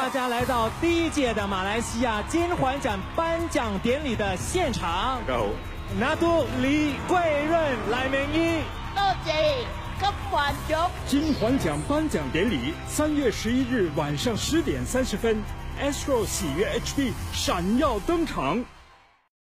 大家来到第一届的马来西亚金环奖颁奖典礼的现场。大家好，拿督李贵润来名一，多谢金环奖。金环奖颁奖典礼三月十一日晚上十点三十分，Astro 喜悦 HB 闪耀登场。